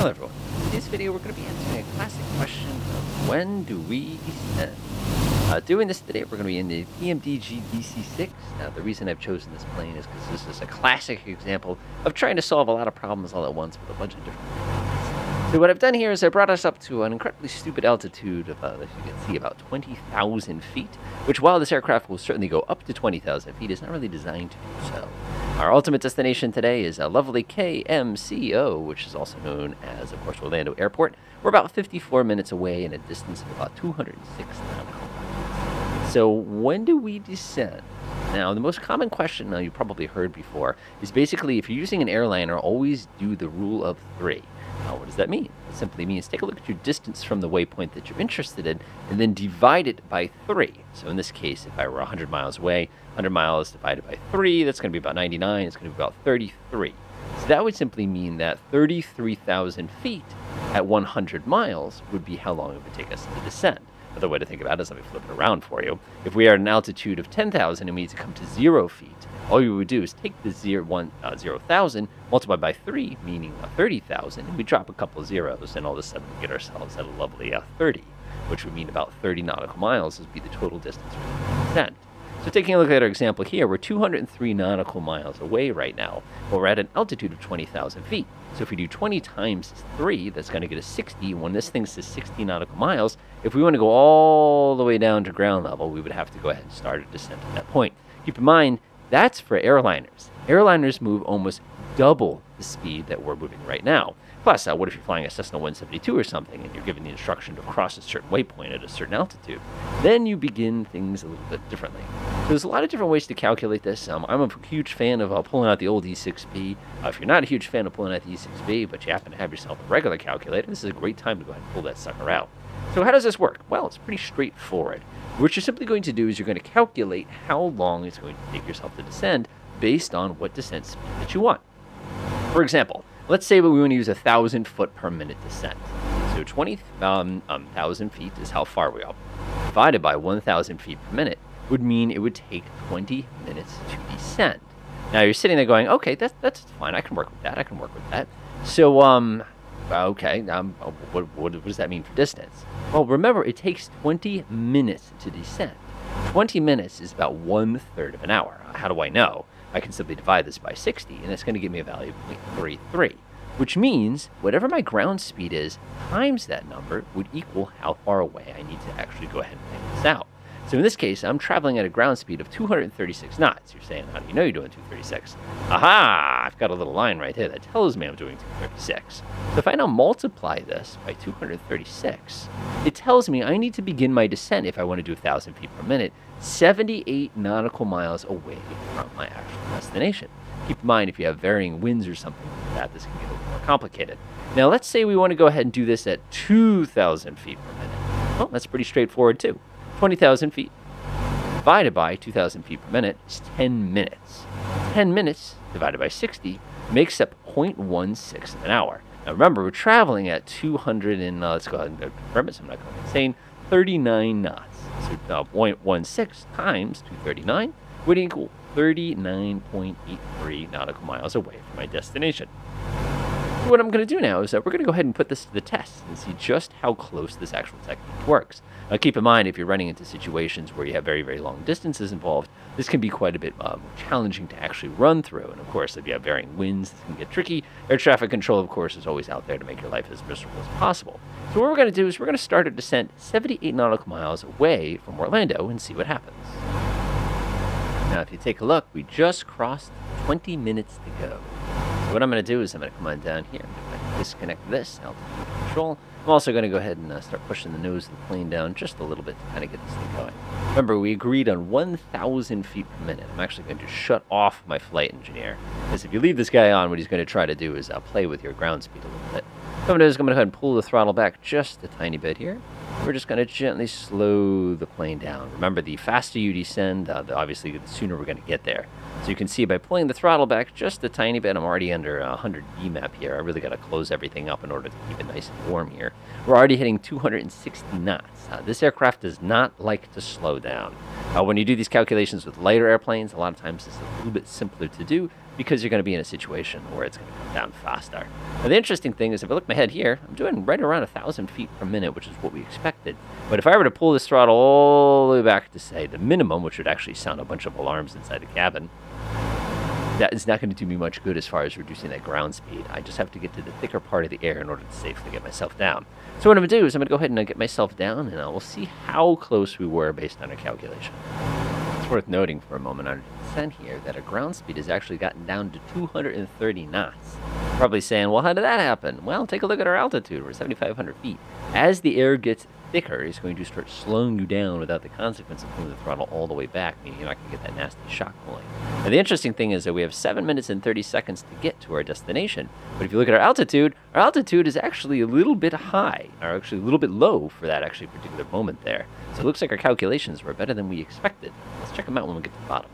Hello everyone. In this video we're going to be answering a classic question of when do we descend? Uh, doing this today we're going to be in the PMDG DC-6. Now the reason I've chosen this plane is because this is a classic example of trying to solve a lot of problems all at once with a bunch of different things. So what I've done here is I brought us up to an incredibly stupid altitude of, uh, as you can see, about 20,000 feet, which while this aircraft will certainly go up to 20,000 feet, is not really designed to do so. Our ultimate destination today is a lovely KMCO, which is also known as, of course, Orlando Airport. We're about 54 minutes away in a distance of about 206 nautical miles. So when do we descend? Now, the most common question uh, you probably heard before is basically if you're using an airliner, always do the rule of three. Now, what does that mean? It simply means take a look at your distance from the waypoint that you're interested in and then divide it by three. So in this case, if I were 100 miles away, 100 miles divided by three, that's going to be about 99. It's going to be about 33. So that would simply mean that 33,000 feet at 100 miles would be how long it would take us to descend. Another way to think about it is let me flip it around for you. If we are at an altitude of 10,000 and we need to come to zero feet, all you would do is take the zero, one, uh, 0,000, multiply by 3, meaning uh, 30,000, and we drop a couple zeros, and all of a sudden we get ourselves at a lovely uh, 30, which would mean about 30 nautical miles would be the total distance we descend. So taking a look at our example here, we're 203 nautical miles away right now, we're at an altitude of 20,000 feet. So if we do 20 times 3, that's going to get us 60. When this thing says 60 nautical miles, if we want to go all the way down to ground level, we would have to go ahead and start a descent at that point. Keep in mind, that's for airliners. Airliners move almost double the speed that we're moving right now. Plus, uh, what if you're flying a Cessna 172 or something and you're given the instruction to cross a certain waypoint at a certain altitude? Then you begin things a little bit differently. So there's a lot of different ways to calculate this. Um, I'm a huge fan of uh, pulling out the old E6B. Uh, if you're not a huge fan of pulling out the E6B, but you happen to have yourself a regular calculator, this is a great time to go ahead and pull that sucker out. So how does this work? Well, it's pretty straightforward. What you're simply going to do is you're going to calculate how long it's going to take yourself to descend based on what descent speed that you want. For example, let's say we want to use a thousand foot per minute descent. So 20,000 um, um, feet is how far we are. Divided by 1,000 feet per minute would mean it would take 20 minutes to descend. Now you're sitting there going, okay, that's that's fine. I can work with that. I can work with that. So um, okay, um, what, what, what does that mean for distance? Well, remember it takes 20 minutes to descend. 20 minutes is about one third of an hour. How do I know? I can simply divide this by 60, and that's going to give me a value of 0.33, which means whatever my ground speed is times that number would equal how far away I need to actually go ahead and make this out. So in this case, I'm traveling at a ground speed of 236 knots. You're saying, how do you know you're doing 236? Aha! I've got a little line right here that tells me I'm doing 236. So if I now multiply this by 236, it tells me I need to begin my descent if I want to do 1,000 feet per minute, 78 nautical miles away from my actual destination. Keep in mind, if you have varying winds or something like that, this can get a little more complicated. Now, let's say we want to go ahead and do this at 2,000 feet per minute. Well, that's pretty straightforward, too. 20,000 feet divided by 2,000 feet per minute is 10 minutes. 10 minutes divided by 60 makes up 0.16 of an hour. Now remember, we're traveling at 200 and, uh, let's go ahead and so I'm not going insane, 39 knots. So uh, 0.16 times 239 would equal 39.83 nautical miles away from my destination. What I'm going to do now is that we're going to go ahead and put this to the test and see just how close this actual technique works. Now, keep in mind, if you're running into situations where you have very, very long distances involved, this can be quite a bit uh, challenging to actually run through. And of course, if you have varying winds, this can get tricky. Air traffic control, of course, is always out there to make your life as miserable as possible. So what we're going to do is we're going to start a descent 78 nautical miles away from Orlando and see what happens. Now, if you take a look, we just crossed 20 minutes to go. What I'm going to do is I'm going to come on down here. disconnect this, altitude control. I'm also going to go ahead and uh, start pushing the nose of the plane down just a little bit to kind of get this thing going. Remember, we agreed on 1,000 feet per minute. I'm actually going to shut off my flight engineer. Because if you leave this guy on, what he's going to try to do is uh, play with your ground speed a little bit. So I'm going to do is I'm going to go ahead and pull the throttle back just a tiny bit here. We're just going to gently slow the plane down. Remember, the faster you descend, uh, the, obviously, the sooner we're going to get there. So you can see by pulling the throttle back just a tiny bit, I'm already under 100 BMEP here. I really got to close everything up in order to keep it nice and warm here. We're already hitting 260 knots. Uh, this aircraft does not like to slow down. Uh, when you do these calculations with lighter airplanes, a lot of times it's a little bit simpler to do because you're going to be in a situation where it's going to come down faster. Now, the interesting thing is if I look my head here, I'm doing right around 1,000 feet per minute, which is what we expected. But if I were to pull this throttle all the way back to, say, the minimum, which would actually sound a bunch of alarms inside the cabin, that is not going to do me much good as far as reducing that ground speed. I just have to get to the thicker part of the air in order to safely get myself down. So what I'm going to do is I'm going to go ahead and get myself down, and uh, we'll see how close we were based on our calculation. Worth noting for a moment on descent here that our ground speed has actually gotten down to 230 knots. Probably saying, well, how did that happen? Well, take a look at our altitude. We're 7,500 feet. As the air gets thicker is going to start slowing you down without the consequence of pulling the throttle all the way back, meaning you're not going to get that nasty shock cooling. Now, the interesting thing is that we have 7 minutes and 30 seconds to get to our destination, but if you look at our altitude, our altitude is actually a little bit high, or actually a little bit low for that actually particular moment there. So it looks like our calculations were better than we expected. Let's check them out when we get to the bottom.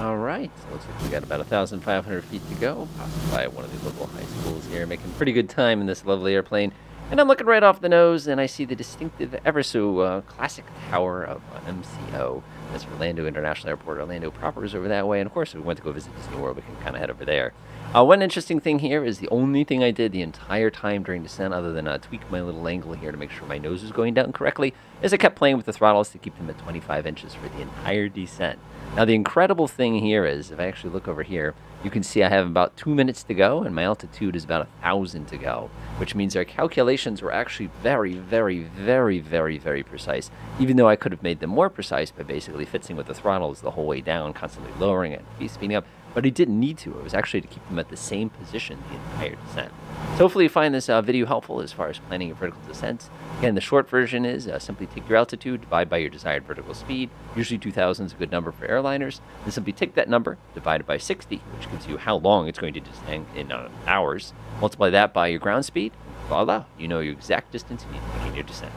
All right, so looks like we got about 1,500 feet to go, passing by one of the local high schools here, making pretty good time in this lovely airplane. And I'm looking right off the nose, and I see the distinctive, ever so uh, classic tower of uh, MCO. That's Orlando International Airport. Orlando proper is over that way. And of course, if we went to go visit Disney World, we can kind of head over there. Uh, one interesting thing here is the only thing I did the entire time during descent, other than uh, tweak my little angle here to make sure my nose is going down correctly, is I kept playing with the throttles to keep them at 25 inches for the entire descent. Now, the incredible thing here is, if I actually look over here, you can see I have about two minutes to go, and my altitude is about a thousand to go, which means our calculations were actually very, very, very, very, very precise, even though I could have made them more precise by basically fixing with the throttles the whole way down, constantly lowering it, speeding up but he didn't need to. It was actually to keep them at the same position the entire descent. So hopefully you find this uh, video helpful as far as planning your vertical descents. Again, the short version is uh, simply take your altitude, divide by your desired vertical speed. Usually 2,000 is a good number for airliners. Then simply take that number, divide it by 60, which gives you how long it's going to descend in uh, hours. Multiply that by your ground speed. Voila, you know your exact distance you need to begin your descent.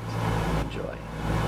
Enjoy.